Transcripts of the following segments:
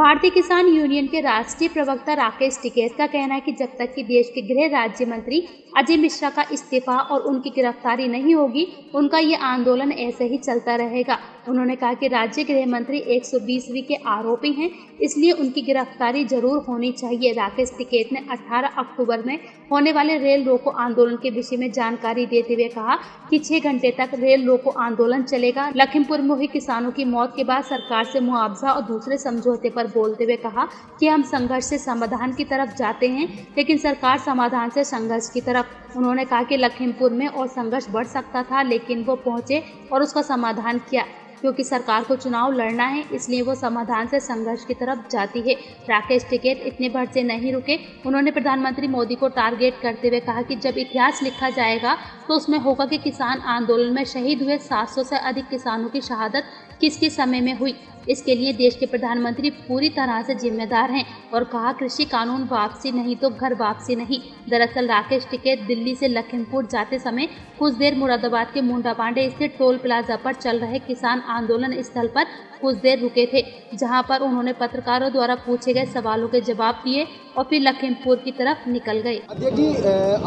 भारतीय किसान यूनियन के राष्ट्रीय प्रवक्ता राकेश टिकैत का कहना है कि जब तक कि देश के गृह राज्य मंत्री अजय मिश्रा का इस्तीफा और उनकी गिरफ्तारी नहीं होगी, उनका ये आंदोलन ऐसे ही चलता रहेगा। उन्होंने कहा कि राज्य गृह मंत्री 120वीं के आरोपी हैं, इसलिए उनकी गिरफ्तारी ज़रूर होनी चाहिए। राकेश टिकैत ने 18 अक्टूबर में होने वाले रेल रोको आंदोलन के विषय में जानकारी देते हुए कहा कि छह घंटे तक रेल रोको आंदोलन चलेगा। लखीमपुर में हुई किसानों की मौत के बाद सरकार से मुआवजा और दूसरे समझौते पर बोलते हुए कहा कि हम संघर्ष से समाधान की तरफ़ जाते हैं, लेकिन सरकार समाधान से संघर्ष की तरफ़ उन्होंने कहा कि लखीमपुर में और संघर्ष बढ़ सकता था, लेकिन वो पहुँचे और उसका समाधान किया, क्योंकि सरकार को चुनाव लड़ना है, इसलिए वो समाधान से संघर्ष की तरफ़ जाती है। राकेश टिकैत इतने भर से नहीं रुके। उन्होंने प्रधानमंत्री मोदी को टारगेट करते हुए कहा कि जब इतिहास लिखा जाएगा तो उसमें होगा कि किसान आंदोलन में शहीद हुए 700 से अधिक किसानों की शहादत किस किस समय में हुई? इसके लिए देश के प्रधानमंत्री पूरी तरह से जिम्मेदार हैं और कहा कृषि कानून वापसी नहीं तो घर वापसी नहीं। दरअसल राकेश टिकैत दिल्ली से लखीमपुर जाते समय कुछ देर मुरादाबाद के मुंडा पांडे स्थित टोल प्लाजा पर चल रहे किसान आंदोलन स्थल पर कुछ देर रुके थे जहाँ पर उन्होंने पत्रकारों द्वारा पूछे गए सवालों के जवाब दिए और फिर लखीमपुर की तरफ़ निकल गए।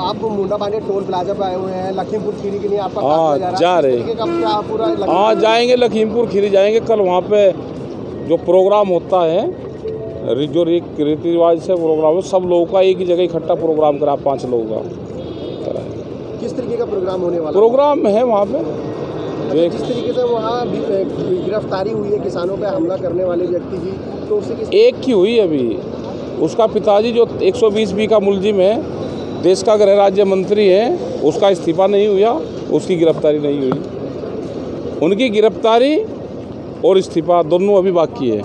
आप मुंडा पांडे टोल प्लाजा पर आए हुए हैं लखीमपुर खीरी के लिए आपका हाँ, जा रहे। लखीमपुर- हाँ। जाएँगे लखीमपुर खीरी जाएँगे कल वहाँ पे जो प्रोग्राम होता है जो रीति रिवाज से प्रोग्राम है सब लोगों का एक ही जगह इकट्ठा प्रोग्राम करा पाँच लोगों का। किस तरीके का प्रोग्राम होने वाला प्रोग्राम है वहाँ पे। जो जिस तरीके से वहाँ गिरफ्तारी हुई है किसानों पर हमला करने वाले व्यक्ति की तो उससे एक की हुई अभी। उसका पिताजी जो 120 बी का मुलजिम है देश का गृह राज्य मंत्री है उसका इस्तीफा नहीं हुआ उसकी गिरफ्तारी नहीं हुई। उनकी गिरफ्तारी और इस्तीफा दोनों अभी बाकी है।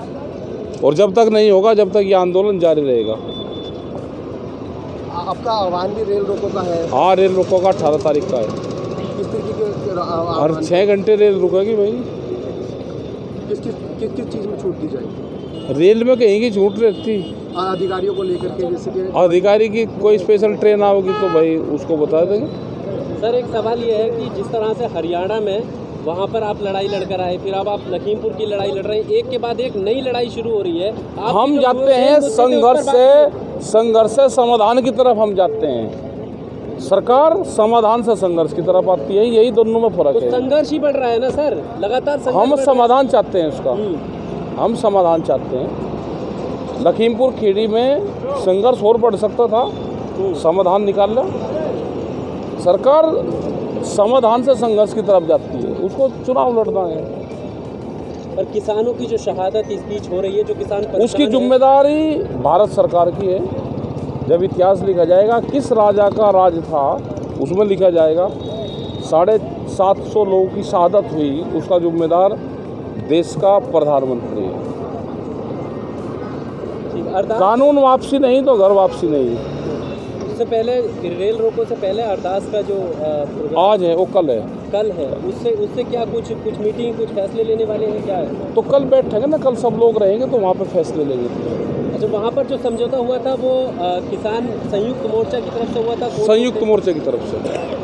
और जब तक नहीं होगा जब तक ये आंदोलन जारी रहेगा। आपका आह्वान भी रेल रोको का है? हाँ रेल रोको का अठारह तारीख का है। किस तरीके के के हर छः घंटे रेल रुकेगी भाई। किस किस किस किस चीज़ में छूट दी जाएगी? रेल में कहीं की छूट रहती। अधिकारियों को लेकर के जैसे कि अधिकारी की कोई स्पेशल ट्रेन आओगी तो भाई उसको बता देंगे। सर एक सवाल ये है कि जिस तरह से हरियाणा में वहाँ पर आप लड़ाई लड़कर आए फिर अब आप लखीमपुर की लड़ाई लड़ रहे हैं। एक के बाद एक नई लड़ाई शुरू हो रही है। हम जाते हैं संघर्ष से संघर्ष से समाधान की तरफ़ हम जाते हैं। सरकार समाधान से संघर्ष की तरफ़ आती है यही दोनों में फ़र्क तो है। संघर्ष ही बढ़ रहा है ना सर? लगातार हम। समाधान चाहते हैं उसका। हम्म, हम समाधान चाहते हैं। लखीमपुर खीरी में संघर्ष और बढ़ सकता था। समाधान निकाल लो। सरकार समाधान से संघर्ष की तरफ़ जाती है। उसको चुनाव लड़ना है। पर किसानों की जो शहादत इस बीच हो रही है जो किसान उसकी ज़िम्मेदारी भारत सरकार की है। जब इतिहास लिखा जाएगा किस राजा का राज था उसमें लिखा जाएगा। साढ़े सात सौ लोगों की शहादत हुई उसका जिम्मेदार देश का प्रधानमंत्री है। कानून वापसी नहीं तो घर वापसी नहीं। उससे पहले रेल रोको से पहले अरदास का जो आज है वो कल है। कल है। उससे उससे क्या कुछ कुछ मीटिंग कुछ फैसले लेने वाले हैं क्या है? तो कल बैठेंगे ना कल सब लोग रहेंगे तो वहाँ पर फैसले लेंगे। अच्छा वहाँ पर जो समझौता हुआ था वो आ, किसान संयुक्त मोर्चा की तरफ़ से हुआ था संयुक्त मोर्चा की तरफ़ से।